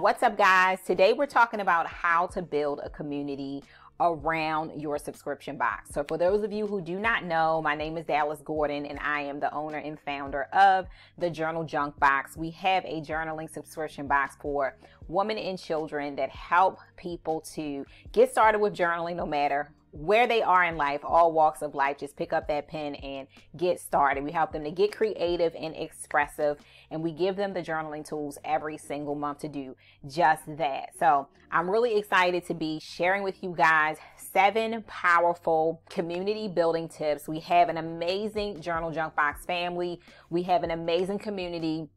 What's up, guys? Today we're talking about how to build a community around your subscription box. So, for those of you who do not know, my name is Dallas Gordon and I am the owner and founder of the Journal Junk Box. We have a journaling subscription box for women and children that help people to get started with journaling no matter where they are in life, all walks of life, just pick up that pen and get started. We help them to get creative and expressive, and we give them the journaling tools every single month to do just that. So I'm really excited to be sharing with you guys seven powerful community building tips. We have an amazing Journal Junk Box family, we have an amazing community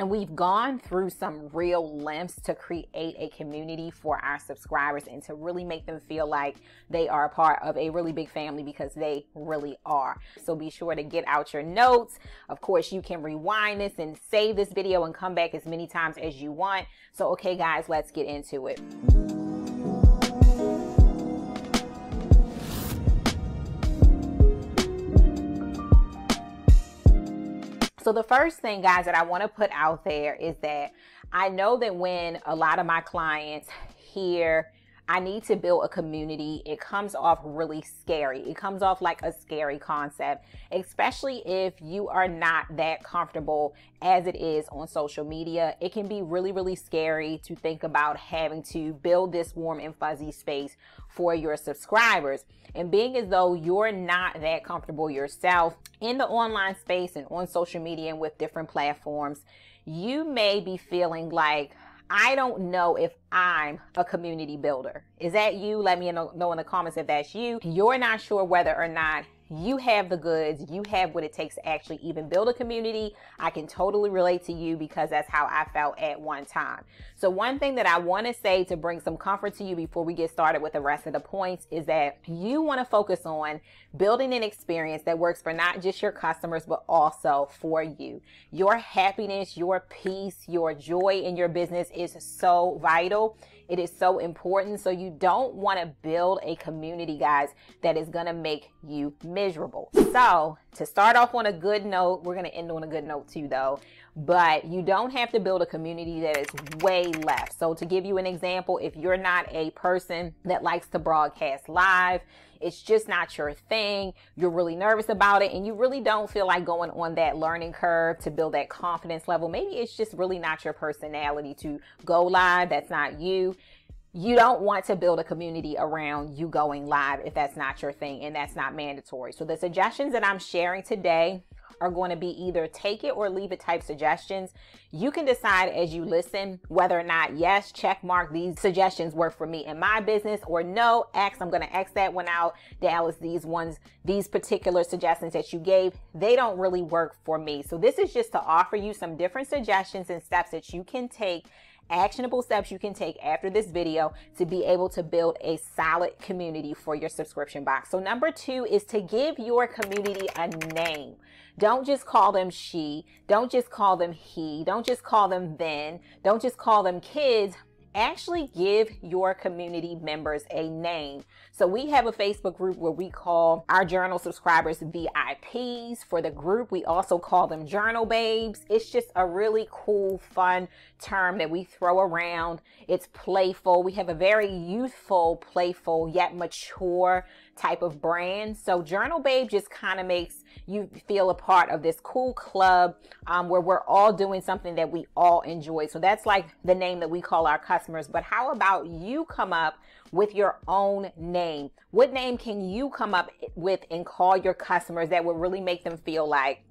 and we've gone through some real lengths to create a community for our subscribers and to really make them feel like they are a part of a really big family because they really are. So be sure to get out your notes. Of course, you can rewind this and save this video and come back as many times as you want. So, okay, guys, let's get into it. So the first thing, guys, that I want to put out there is that I know that when a lot of my clients hear I need to build a community, it comes off really scary. It comes off like a scary concept, especially if you are not that comfortable as it is on social media. It can be really, really scary to think about having to build this warm and fuzzy space for your subscribers. And being as though you're not that comfortable yourself in the online space and on social media and with different platforms, you may be feeling like, I don't know if I'm a community builder. Is that you? Let me know in the comments if that's you. You're not sure whether or not you have the goods, you have what it takes to actually even build a community. I can totally relate to you because that's how I felt at one time. So, one thing that I want to say to bring some comfort to you before we get started with the rest of the points is that you want to focus on building an experience that works for not just your customers, but also for you. Your happiness, your peace, your joy in your business is so vital. It is so important. So you don't want to build a community, guys, that is going to make you miserable. So to start off on a good note, we're going to end on a good note too, though. But you don't have to build a community that is way left. So to give you an example, if you're not a person that likes to broadcast live, it's just not your thing. You're really nervous about it and you really don't feel like going on that learning curve to build that confidence level. Maybe it's just really not your personality to go live. That's not you you don't want to build a community around you going live if that's not your thing and that's not mandatory. So the suggestions that I'm sharing today are going to be either take it or leave it type suggestions. You can decide as you listen whether or not, yes, check mark these suggestions work for me in my business or no, X, I'm going to X that one out. Dallas, these ones, these particular suggestions that you gave, they don't really work for me. So this is just to offer you some different suggestions and steps that you can take actionable steps you can take after this video to be able to build a solid community for your subscription box. So number two is to give your community a name. Don't just call them she. Don't just call them he. Don't just call them then. Don't just call them kids actually give your community members a name. So we have a Facebook group where we call our journal subscribers VIPs for the group. We also call them journal babes. It's just a really cool, fun term that we throw around. It's playful. We have a very youthful, playful, yet mature type of brand. So Journal Babe just kind of makes you feel a part of this cool club um, where we're all doing something that we all enjoy. So that's like the name that we call our customers. But how about you come up with your own name? What name can you come up with and call your customers that would really make them feel like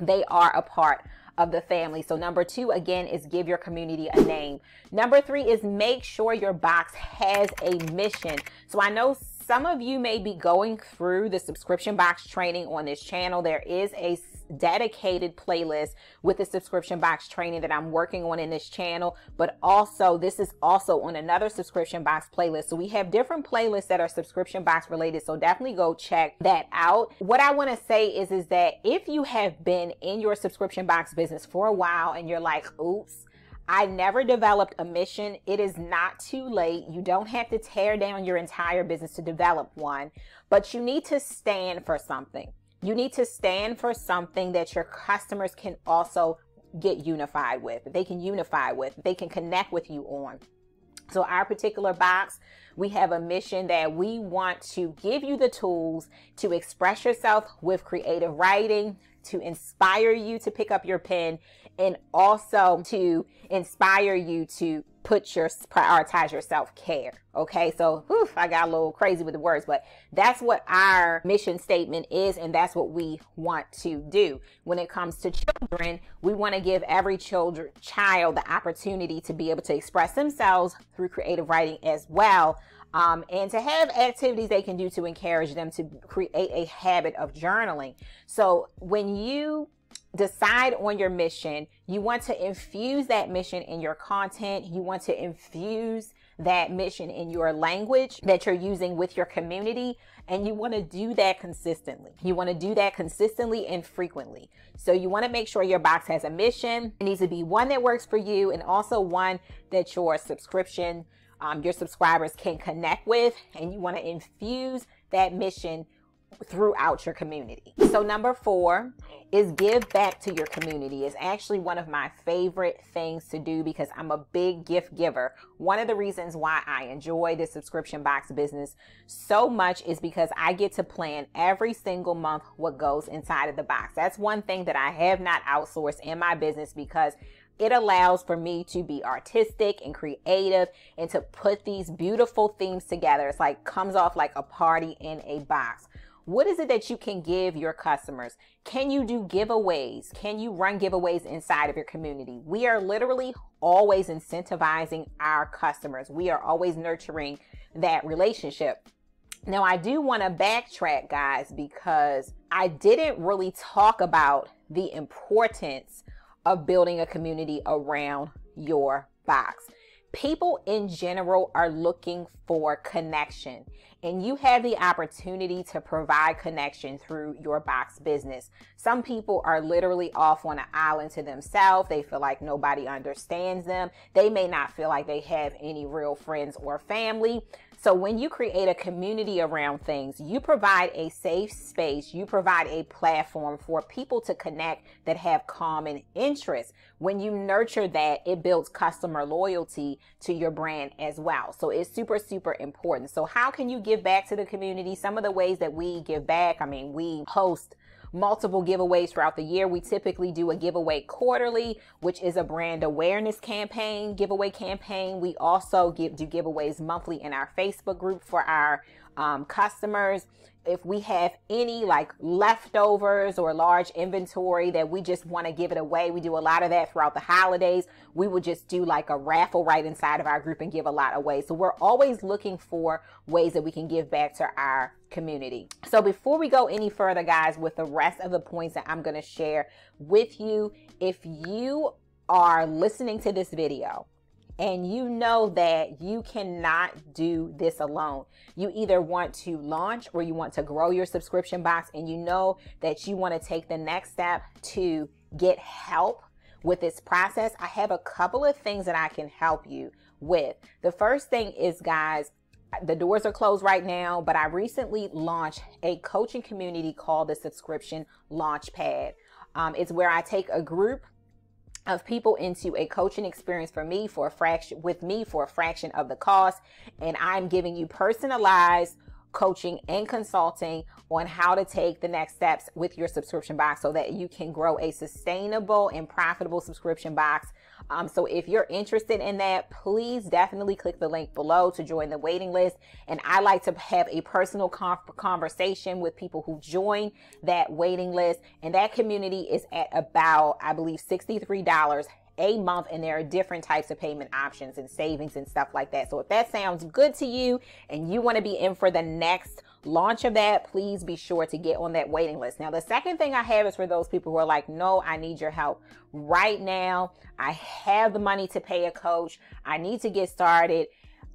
they are a part of the family. So number two, again, is give your community a name. Number three is make sure your box has a mission. So I know some of you may be going through the subscription box training on this channel. There is a dedicated playlist with the subscription box training that I'm working on in this channel, but also this is also on another subscription box playlist. So we have different playlists that are subscription box related. So definitely go check that out. What I want to say is, is that if you have been in your subscription box business for a while and you're like, oops, I never developed a mission. It is not too late. You don't have to tear down your entire business to develop one, but you need to stand for something. You need to stand for something that your customers can also get unified with, they can unify with, they can connect with you on. So, our particular box, we have a mission that we want to give you the tools to express yourself with creative writing, to inspire you to pick up your pen, and also to inspire you to put your prioritize your self-care okay? So whew, i got a little crazy with the words but that's what our mission statement is and that's what we want to do. When it comes to children we want to give every children child the opportunity to be able to express themselves through creative writing as well um, and to have activities they can do to encourage them to create a habit of journaling. So when you decide on your mission. You want to infuse that mission in your content. You want to infuse that mission in your language that you're using with your community. And you want to do that consistently. You want to do that consistently and frequently. So you want to make sure your box has a mission. It needs to be one that works for you and also one that your subscription, um, your subscribers can connect with. And you want to infuse that mission throughout your community. So number four is give back to your community. It's actually one of my favorite things to do because I'm a big gift giver. One of the reasons why I enjoy the subscription box business so much is because I get to plan every single month what goes inside of the box. That's one thing that I have not outsourced in my business because it allows for me to be artistic and creative and to put these beautiful themes together. It's like comes off like a party in a box. What is it that you can give your customers? Can you do giveaways? Can you run giveaways inside of your community? We are literally always incentivizing our customers. We are always nurturing that relationship. Now, I do want to backtrack, guys, because I didn't really talk about the importance of building a community around your box. People in general are looking for connection and you have the opportunity to provide connection through your box business. Some people are literally off on an island to themselves. They feel like nobody understands them. They may not feel like they have any real friends or family. So when you create a community around things, you provide a safe space, you provide a platform for people to connect that have common interests. When you nurture that, it builds customer loyalty to your brand as well. So it's super, super important. So how can you give back to the community? Some of the ways that we give back, I mean, we host multiple giveaways throughout the year. We typically do a giveaway quarterly, which is a brand awareness campaign, giveaway campaign. We also give do giveaways monthly in our Facebook group for our um, customers if we have any like leftovers or large inventory that we just want to give it away, we do a lot of that throughout the holidays. We would just do like a raffle right inside of our group and give a lot away. So we're always looking for ways that we can give back to our community. So before we go any further, guys, with the rest of the points that I'm going to share with you, if you are listening to this video and you know that you cannot do this alone. You either want to launch or you want to grow your subscription box, and you know that you want to take the next step to get help with this process. I have a couple of things that I can help you with. The first thing is, guys, the doors are closed right now, but I recently launched a coaching community called the Subscription Launchpad. Um, it's where I take a group of people into a coaching experience for me for a fraction with me for a fraction of the cost. And I'm giving you personalized coaching and consulting on how to take the next steps with your subscription box so that you can grow a sustainable and profitable subscription box um, so if you're interested in that, please definitely click the link below to join the waiting list. And I like to have a personal conversation with people who join that waiting list. And that community is at about, I believe, $63 a month and there are different types of payment options and savings and stuff like that. So if that sounds good to you and you want to be in for the next launch of that, please be sure to get on that waiting list. Now, the second thing I have is for those people who are like, no, I need your help right now. I have the money to pay a coach. I need to get started.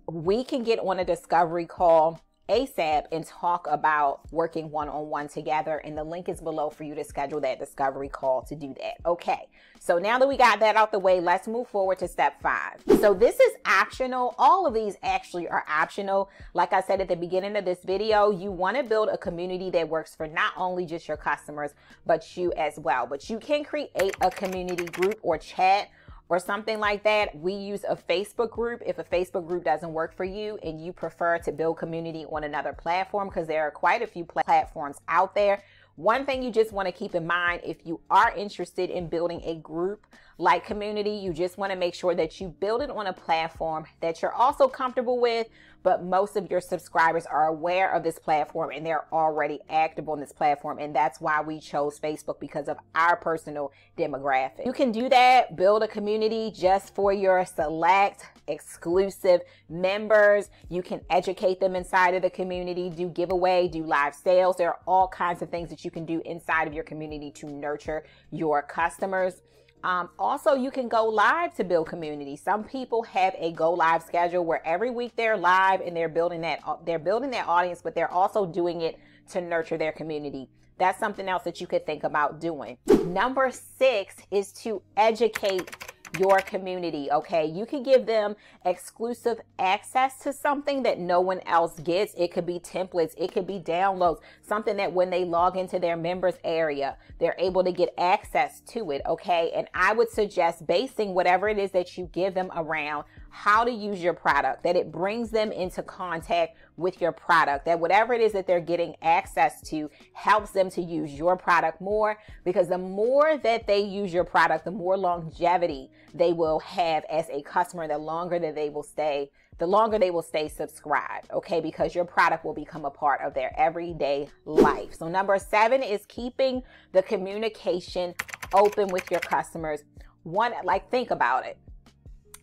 We can get on a discovery call ASAP and talk about working one on one together. And the link is below for you to schedule that discovery call to do that. Okay. So now that we got that out the way, let's move forward to step five. So this is optional. All of these actually are optional. Like I said at the beginning of this video, you want to build a community that works for not only just your customers, but you as well. But you can create a community group or chat or something like that, we use a Facebook group. If a Facebook group doesn't work for you and you prefer to build community on another platform, because there are quite a few platforms out there. One thing you just want to keep in mind if you are interested in building a group like community, you just want to make sure that you build it on a platform that you're also comfortable with, but most of your subscribers are aware of this platform and they're already active on this platform. And that's why we chose Facebook because of our personal demographic. You can do that, build a community just for your select exclusive members. You can educate them inside of the community, do giveaway, do live sales. There are all kinds of things that you can do inside of your community to nurture your customers. Um, also, you can go live to build community. Some people have a go live schedule where every week they're live and they're building that they're building their audience, but they're also doing it to nurture their community. That's something else that you could think about doing. Number six is to educate your community. Okay. You can give them exclusive access to something that no one else gets. It could be templates. It could be downloads, something that when they log into their members area, they're able to get access to it. Okay. And I would suggest basing whatever it is that you give them around how to use your product, that it brings them into contact with your product, that whatever it is that they're getting access to helps them to use your product more because the more that they use your product, the more longevity they will have as a customer, the longer that they will stay, the longer they will stay subscribed, okay? Because your product will become a part of their everyday life. So, number seven is keeping the communication open with your customers. One, like, think about it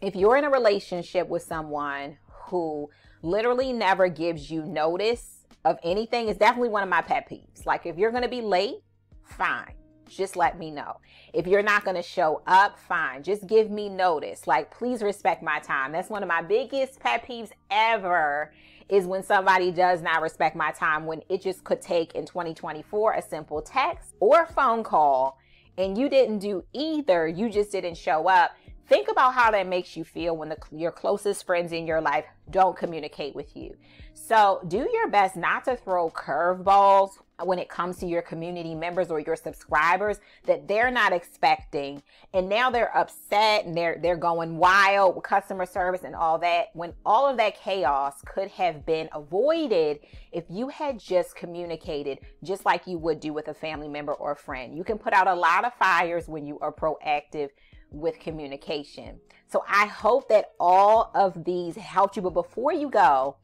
if you're in a relationship with someone who literally never gives you notice of anything, it's definitely one of my pet peeves. Like if you're going to be late, fine. Just let me know. If you're not going to show up, fine. Just give me notice. Like, please respect my time. That's one of my biggest pet peeves ever is when somebody does not respect my time when it just could take in 2024 a simple text or phone call and you didn't do either. You just didn't show up Think about how that makes you feel when the, your closest friends in your life don't communicate with you. So do your best not to throw curveballs when it comes to your community members or your subscribers that they're not expecting and now they're upset and they're they're going wild with customer service and all that when all of that chaos could have been avoided if you had just communicated just like you would do with a family member or a friend you can put out a lot of fires when you are proactive with communication. So I hope that all of these helped you. But before you go,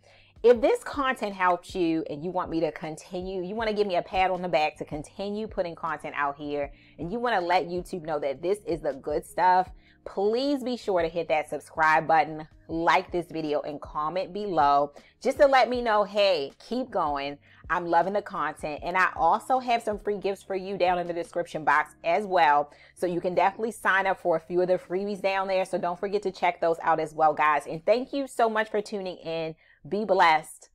if this content helps you and you want me to continue, you want to give me a pat on the back to continue putting content out here, and you want to let YouTube know that this is the good stuff, please be sure to hit that subscribe button, like this video, and comment below just to let me know hey, keep going. I'm loving the content. And I also have some free gifts for you down in the description box as well. So you can definitely sign up for a few of the freebies down there. So don't forget to check those out as well, guys. And thank you so much for tuning in. Be blessed.